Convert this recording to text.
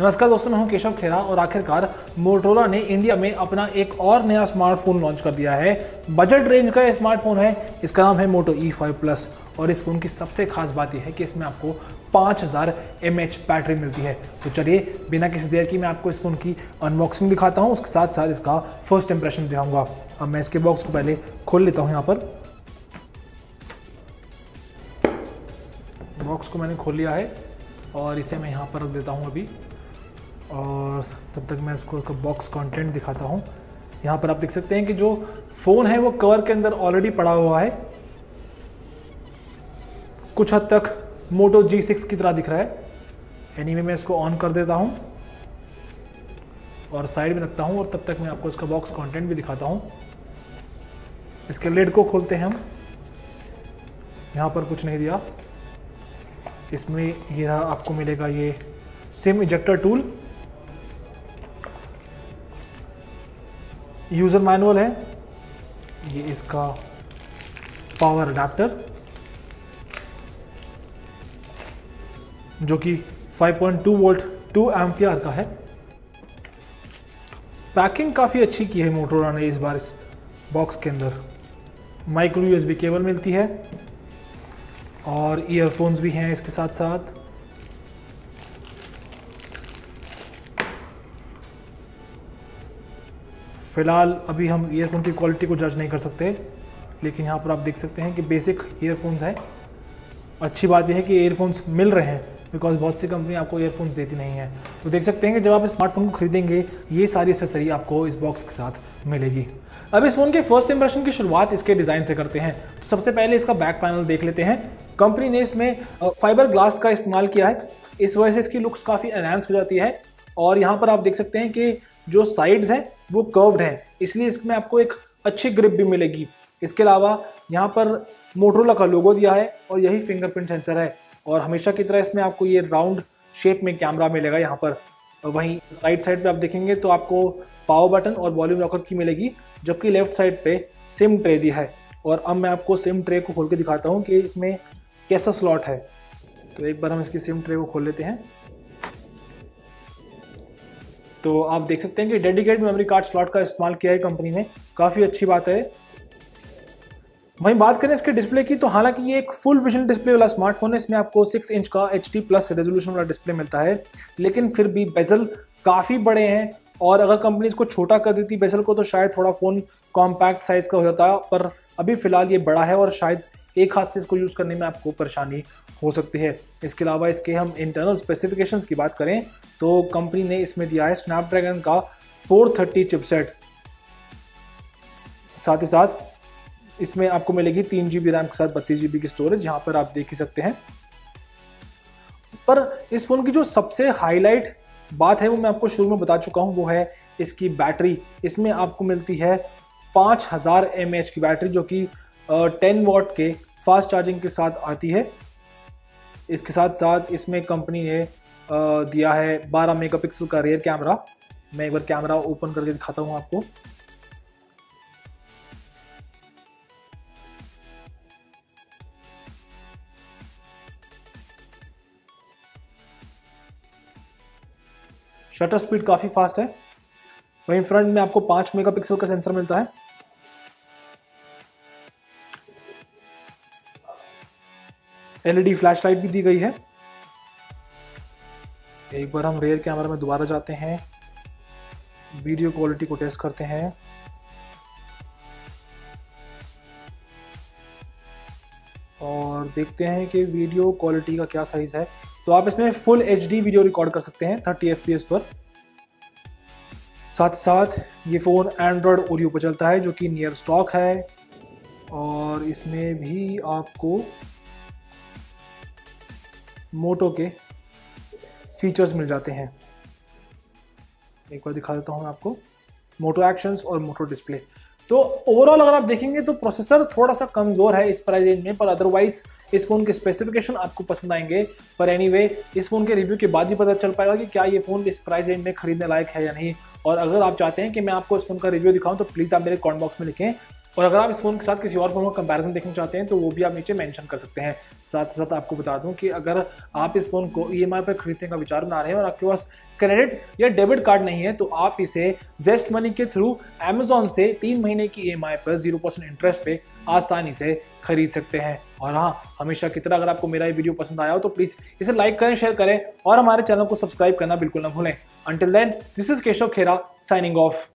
नमस्कार दोस्तों, मैं हूँ केशव खेरा और आखिरकार मोटरोला ने इंडिया में अपना एक और नया स्मार्टफ़ोन लॉन्च कर दिया है। बजट रेंज का स्मार्टफ़ोन है, इसका नाम है मोटो ई फाइव प्लस और इस फ़ोन की सबसे खास बात यह है कि इसमें आपको 5000 हज़ार बैटरी मिलती है। तो चलिए, बिना किसी देर की मैं आपको इस फ़ोन की अनबॉक्सिंग दिखाता हूँ, उसके साथ साथ इसका फ़र्स्ट इंप्रेशन दिखाऊँगा। अब मैं इसके बॉक्स को पहले खोल लेता हूँ यहाँ पर। बॉक्स को मैंने खोल लिया है और इसे मैं यहाँ पर रख देता हूँ अभी। और तब तक मैं उसको बॉक्स कंटेंट दिखाता हूँ। यहाँ पर आप देख सकते हैं कि जो फ़ोन है, वो कवर के अंदर ऑलरेडी पड़ा हुआ है। कुछ हद तक मोटो जी सिक्स की तरह दिख रहा है। एनी में मैं इसको ऑन कर देता हूँ और साइड में रखता हूँ और तब तक मैं आपको इसका बॉक्स कंटेंट भी दिखाता हूँ। इसके लेड को खोलते हैं हम। यहाँ पर कुछ नहीं दिया। इसमें ये आपको मिलेगा ये SIM ejector tool user manual है। ये इसका पावर अडाप्टर जो कि 5.2 वोल्ट 2 एम्पियर का है। पैकिंग काफ़ी अच्छी की है मोटरोला ने इस बार इस बॉक्स के अंदर। माइक्रो यूएसबी केबल मिलती है और ईयरफोन्स भी हैं इसके साथ साथ फ़िलहाल अभी हम ईयरफोन की क्वालिटी को जज नहीं कर सकते, लेकिन यहाँ पर आप देख सकते हैं कि बेसिक ईयरफोन्स हैं। अच्छी बात यह है कि ईयरफोन्स मिल रहे हैं बिकॉज़ बहुत सी कंपनी आपको ईयरफोन्स देती नहीं है। तो देख सकते हैं कि जब आप स्मार्टफ़ोन को खरीदेंगे, ये सारी एसेसरी आपको इस बॉक्स के साथ मिलेगी। अब इस फ़ोन के फ़र्स्ट इंप्रेशन की शुरुआत इसके डिज़ाइन से करते हैं। तो सबसे पहले इसका बैक पैनल देख लेते हैं। कंपनी ने इसमें फाइबर ग्लास का इस्तेमाल किया है। इस वजह से इसकी लुक्स काफ़ी एनहांस हो जाती है। और यहाँ पर आप देख सकते हैं कि जो साइड्स हैं वो कर्व्ड हैं। इसलिए इसमें आपको एक अच्छी ग्रिप भी मिलेगी। इसके अलावा यहाँ पर मोटरोला का लोगो दिया है और यही फिंगरप्रिंट सेंसर है। और हमेशा की तरह इसमें आपको ये राउंड शेप में कैमरा मिलेगा यहाँ पर। वहीं राइट साइड पे आप देखेंगे तो आपको पावर बटन और वॉल्यूम लॉकर की मिलेगी, जबकि लेफ़्ट साइड पे सिम ट्रे दिया है। और अब मैं आपको सिम ट्रे को खोल के दिखाता हूँ कि इसमें कैसा स्लॉट है। तो एक बार हम इसकी सिम ट्रे को खोल लेते हैं। तो आप देख सकते हैं कि डेडिकेट मेमोरी कार्ड स्लॉट का इस्तेमाल किया है कंपनी ने। काफ़ी अच्छी बात है। वहीं बात करें इसके डिस्प्ले की तो हालाँकि ये एक फुल विजन डिस्प्ले वाला स्मार्टफ़ोन है। इसमें आपको सिक्स इंच का एचडी प्लस रेजोल्यूशन वाला डिस्प्ले मिलता है। लेकिन फिर भी बेजल काफ़ी बड़े हैं और अगर कंपनी इसको छोटा कर देती बेजल को तो शायद थोड़ा फ़ोन कॉम्पैक्ट साइज़ का हो जाता पर अभी फ़िलहाल ये बड़ा है और शायद एक हाथ से इसको यूज़ करने में आपको परेशानी हो सकती है। इसके अलावा इसके हम इंटरनल स्पेसिफिकेशंस की बात करें तो कंपनी ने इसमें दिया है स्नैपड्रैगन का 430 चिपसेट साथ ही साथ इसमें आपको मिलेगी तीन जी रैम के साथ बत्तीस जी की स्टोरेज यहाँ पर आप देख ही सकते हैं। पर इस फ़ोन की जो सबसे हाईलाइट बात है वो मैं आपको शुरू में बता चुका हूँ, वो है इसकी बैटरी इसमें आपको मिलती है 5000 हज़ार की बैटरी जो कि टेन वॉट के फास्ट चार्जिंग के साथ आती है। इसके साथ साथ इसमें कंपनी ने दिया है 12 मेगापिक्सल का रेयर कैमरा मैं एक बार कैमरा ओपन करके दिखाता हूँ आपको। शटर स्पीड काफ़ी फास्ट है। वहीं फ्रंट में आपको 5 मेगापिक्सल का सेंसर मिलता है। एलईडी फ्लैश फ्लैशलाइट भी दी गई है। एक बार हम रेयर कैमरा में दोबारा जाते हैं। वीडियो क्वालिटी को टेस्ट करते हैं। और देखते हैं कि वीडियो क्वालिटी का क्या साइज़ है। तो आप इसमें फुल एचडी वीडियो रिकॉर्ड कर सकते हैं 30 एफपीएस पर। साथ साथ ये फ़ोन एंड्रॉयड ओरियो पर चलता है, जो कि नियर स्टॉक है। और इसमें भी आपको मोटो के फीचर्स मिल जाते हैं। एक बार दिखा देता हूँ आपको। मोटो एक्शंस और मोटो डिस्प्ले तो ओवरऑल अगर आप देखेंगे तो प्रोसेसर थोड़ा सा कमज़ोर है इस प्राइस रेंज में पर अदरवाइज़ इस फ़ोन के स्पेसिफिकेशन आपको पसंद आएँगे। पर एनीवे anyway, इस फ़ोन के रिव्यू के बाद ही पता चल पाएगा कि क्या ये फ़ोन इस प्राइस रेंज में खरीदने लायक है या नहीं। और अगर आप चाहते हैं कि मैं आपको इस फ़ोन का रिव्यू दिखाऊँ तो प्लीज़ आप मेरे कॉमेंट बॉक्स में लिखें। और अगर आप इस फ़ोन के साथ किसी और फ़ोन का कंपैरिजन देखना चाहते हैं तो वो भी आप नीचे मेंशन कर सकते हैं। साथ साथ आपको बता दूँ कि अगर आप इस फ़ोन को ई पर खरीदने का विचार बना रहे हैं और आपके पास क्रेडिट या डेबिट कार्ड नहीं है तो आप इसे जेस्ट मनी के थ्रू अमेजोन से तीन महीने की ई पर ज़ीरो परसेंट इंटरेस्ट पे आसानी से खरीद सकते हैं। और हाँ हमेशा की तरह अगर आपको मेरा ये वीडियो पसंद आया हो तो प्लीज़ इसे लाइक करें शेयर करें और हमारे चैनल को सब्सक्राइब करना बिल्कुल ना भूलें। Until then this is Keshav Khera signing off